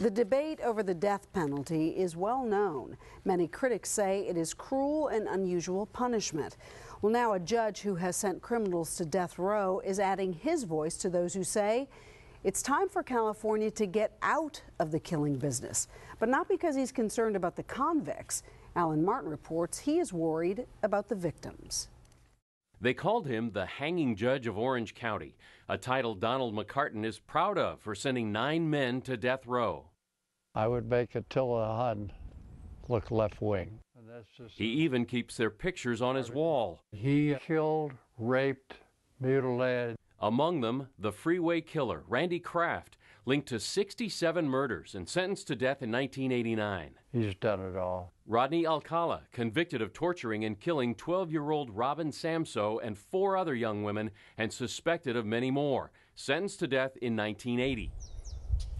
The debate over the death penalty is well known. Many critics say it is cruel and unusual punishment. Well, now a judge who has sent criminals to death row is adding his voice to those who say it's time for California to get out of the killing business. But not because he's concerned about the convicts. Alan Martin reports he is worried about the victims. They called him the hanging judge of Orange County, a title Donald McCartin is proud of for sending nine men to death row. I would make Attila Hun look left wing. He even keeps their pictures on his wall. He killed, raped, mutilated. Among them, the freeway killer, Randy Kraft, linked to 67 murders and sentenced to death in 1989. He's done it all. Rodney Alcala, convicted of torturing and killing 12 year old Robin Samsoe and four other young women, and suspected of many more, sentenced to death in 1980.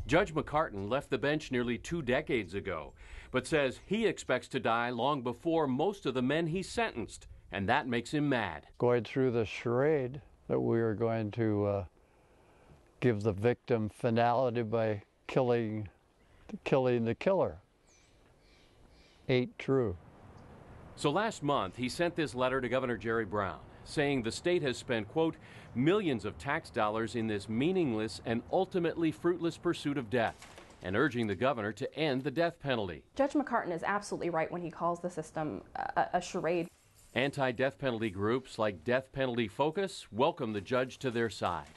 Judge McCartin left the bench nearly two decades ago, but says he expects to die long before most of the men he sentenced, and that makes him mad. Going through the charade that we are going to uh, give the victim finality by killing, killing the killer. Ain't true. So last month, he sent this letter to Governor Jerry Brown saying the state has spent, quote, millions of tax dollars in this meaningless and ultimately fruitless pursuit of death, and urging the governor to end the death penalty. Judge McCartin is absolutely right when he calls the system a, a charade. Anti death penalty groups like Death Penalty Focus welcome the judge to their side.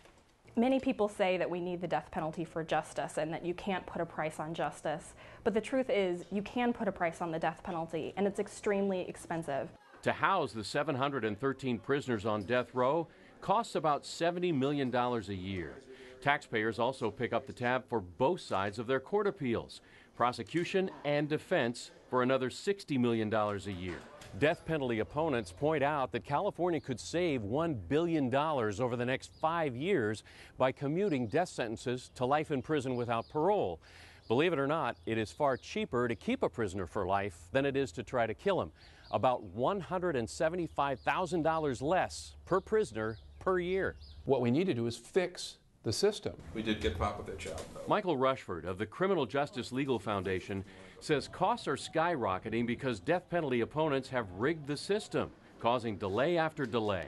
Many people say that we need the death penalty for justice and that you can't put a price on justice. But the truth is, you can put a price on the death penalty, and it's extremely expensive. To house the 713 prisoners on death row costs about $70 million a year. Taxpayers also pick up the tab for both sides of their court appeals, prosecution and defense for another $60 million a year. Death penalty opponents point out that California could save $1 billion over the next five years by commuting death sentences to life in prison without parole. Believe it or not, it is far cheaper to keep a prisoner for life than it is to try to kill him. About $175,000 less per prisoner per year. What we need to do is fix the system. We did get caught with their child, though. Michael Rushford of the Criminal Justice Legal Foundation says costs are skyrocketing because death penalty opponents have rigged the system, causing delay after delay.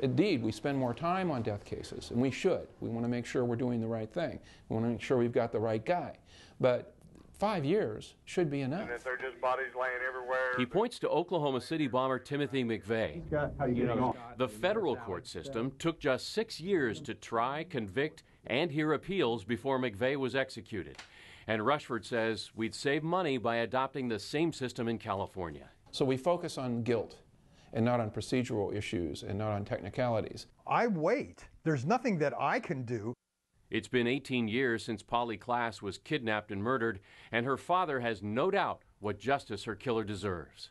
Indeed, we spend more time on death cases, and we should. We want to make sure we're doing the right thing. We want to make sure we've got the right guy. But five years should be enough. And if they're just bodies laying everywhere. He points to Oklahoma City bomber Timothy McVeigh. The federal court system took just six years to try, convict, and hear appeals before McVeigh was executed. And Rushford says we'd save money by adopting the same system in California. So we focus on guilt and not on procedural issues and not on technicalities. I wait. There's nothing that I can do. It's been 18 years since Polly Klaas was kidnapped and murdered, and her father has no doubt what justice her killer deserves.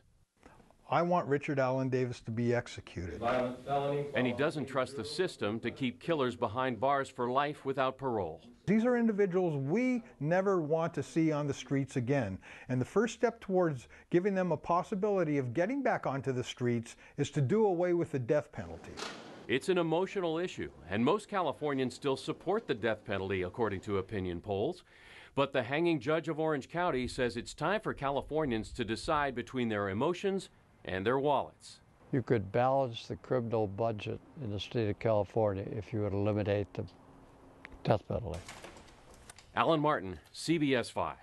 I want Richard Allen Davis to be executed. And he doesn't trust the system to keep killers behind bars for life without parole. These are individuals we never want to see on the streets again. And the first step towards giving them a possibility of getting back onto the streets is to do away with the death penalty. It's an emotional issue, and most Californians still support the death penalty, according to opinion polls. But the hanging judge of Orange County says it's time for Californians to decide between their emotions and their wallets. You could balance the criminal budget in the state of California if you would eliminate the death penalty. Alan Martin, CBS 5.